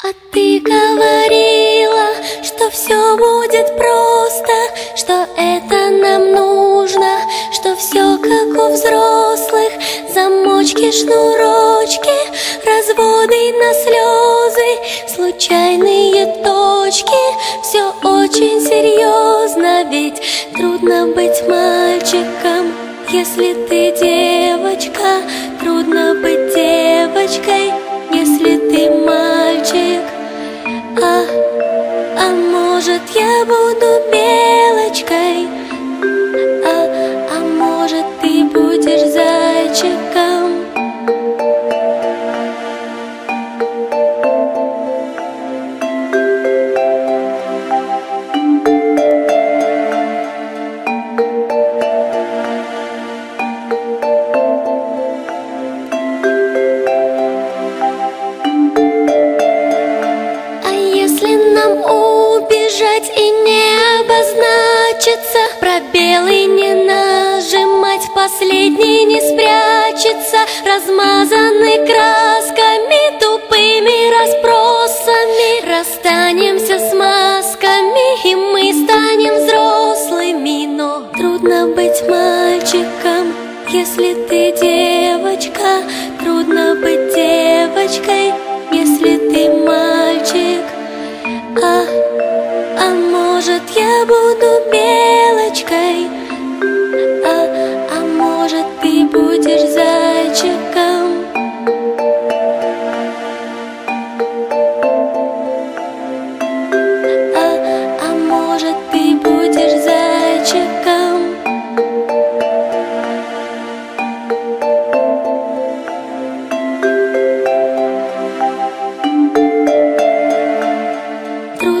А ты говорила, что все будет просто, что это нам нужно, что все как у взрослых, замочки, шнурочки, разводы на слезы, случайные точки, все очень серьезно, ведь трудно быть мальчиком, если ты девочка, может я буду белочкой, размазаны красками, тупыми расспросами, расстанемся с масками, и мы станем взрослыми, но трудно быть мальчиком, если ты девочка, трудно быть девочкой, если ты мальчик. А, а может я буду белочкой,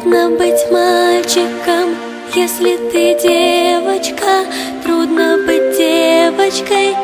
Трудно быть мальчиком, если ты девочка. Трудно быть девочкой,